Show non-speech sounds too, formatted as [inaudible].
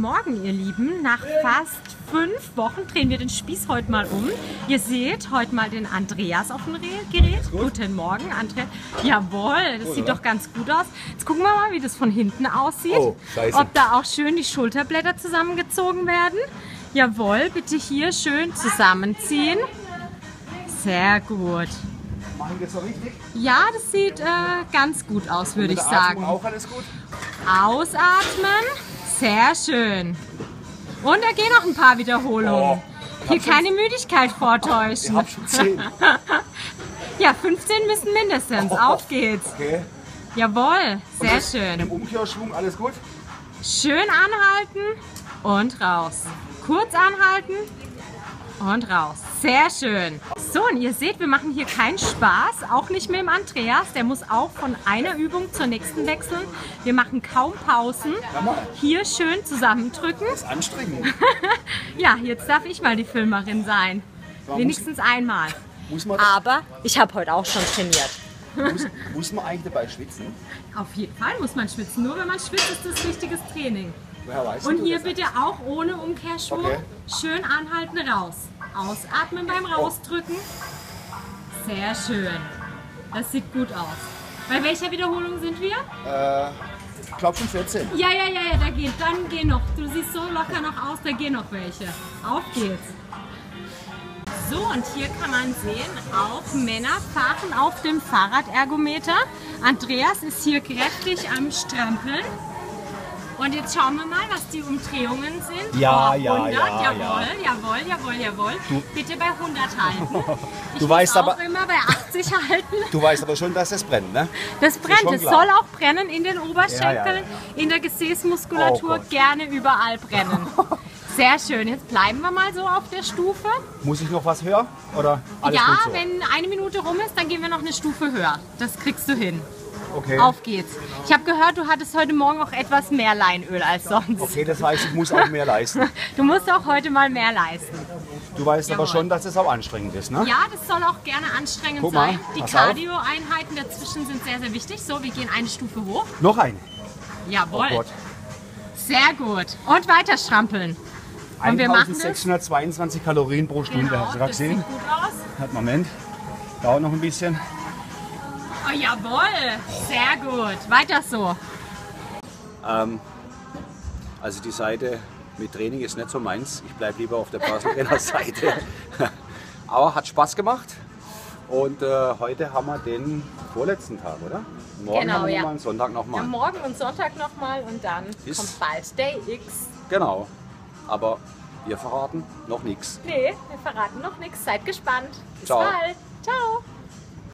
Guten Morgen, ihr Lieben. Nach fast fünf Wochen drehen wir den Spieß heute mal um. Ihr seht heute mal den Andreas auf dem Gerät. Guten Morgen, Andreas. Jawohl, das sieht oder? doch ganz gut aus. Jetzt gucken wir mal, wie das von hinten aussieht. Oh. Ob da auch schön die Schulterblätter zusammengezogen werden. Jawohl, bitte hier schön zusammenziehen. Sehr gut. Machen wir das so richtig? Ja, das sieht äh, ganz gut aus, würde ich der Atmung sagen. auch alles gut? Ausatmen. Sehr schön. Und da gehen noch ein paar Wiederholungen. Oh, Hier schon- keine Müdigkeit Ich vortäuschen. hab schon 10. [laughs] Ja, 15 müssen mindestens. Auf geht's. Okay. Jawohl, sehr Mit schön. dem Umkehrschwung alles gut? Schön anhalten und raus. Kurz anhalten und raus. Sehr schön. So, und ihr seht, wir machen hier keinen Spaß, auch nicht mit dem Andreas. Der muss auch von einer Übung zur nächsten wechseln. Wir machen kaum Pausen. Hier schön zusammendrücken. Das ist anstrengend. [laughs] Ja, jetzt darf ich mal die Filmerin sein. Warum Wenigstens einmal. Muss man, Aber ich habe heute auch schon trainiert. muss, muss man eigentlich dabei schwitzen? Auf jeden Fall muss man schwitzen. Nur wenn man schwitzt, ist das richtiges Training. Und hier bitte auch ohne Umkehrschwung. Okay. Schön anhalten, raus. Ausatmen beim Rausdrücken. Sehr schön. Das sieht gut aus. Bei welcher Wiederholung sind wir? Äh, ich glaube schon 14. Ja, ja, ja, ja, da geht, dann geh noch. Du siehst so locker noch aus, da gehen noch welche. Auf geht's. So, und hier kann man sehen, auch Männer fahren auf dem Fahrradergometer. Andreas ist hier kräftig am Strampeln. Und jetzt schauen wir mal, was die Umdrehungen sind. Ja, Oh, ja, 100, ja, jawohl, jawohl, jawohl, jawohl. Bitte bei 100 halten. [laughs] Ich Du weißt auch aber- immer bei 80 [laughs] halten. Du weißt aber schon, dass es brennt, ne? Das brennt, es soll auch brennen in den Oberschenkeln, Ja, ja, ja. in der Gesäßmuskulatur, Oh gerne überall brennen. [laughs] Sehr schön, jetzt bleiben wir mal so auf der Stufe. Muss ich noch was hören? Oder alles ja, so? wenn eine Minute rum ist, dann gehen wir noch eine Stufe höher. Das kriegst du hin. Okay. Auf geht's. Ich habe gehört, du hattest heute Morgen auch etwas mehr Leinöl als sonst. okay, das heißt, ich muss auch mehr leisten. [laughs] Du musst auch heute mal mehr leisten. Du weißt aber Jawohl. schon, dass es auch anstrengend ist, ne? Ja, das soll auch gerne anstrengend Guck mal, sein. Die. Cardio-Einheiten dazwischen sind sehr, sehr wichtig. So, wir gehen eine Stufe hoch. Noch eine. Jawohl. Oh Gott. Sehr gut. Und weiter strampeln. Und wir machen es. 1622 Kalorien pro Stunde. Genau, Hast du gerade gesehen? sieht gut aus. Hat Moment. Dauert noch ein bisschen. Oh, jawohl, sehr gut. Weiter so. Also die Seite mit Training ist nicht so meins. Ich bleibe lieber auf der Personal Trainer Seite. [laughs] Aber hat Spaß gemacht. Und äh, heute haben wir den vorletzten Tag, oder? Morgen Genau, haben wir ja. nochmal Sonntag Ja, nochmal. morgen und Sonntag nochmal und dann Ist- kommt bald Day X. Genau. Aber wir verraten noch nichts. Nee, wir verraten noch nichts. Seid gespannt. Bis Ciao. bald. Ciao.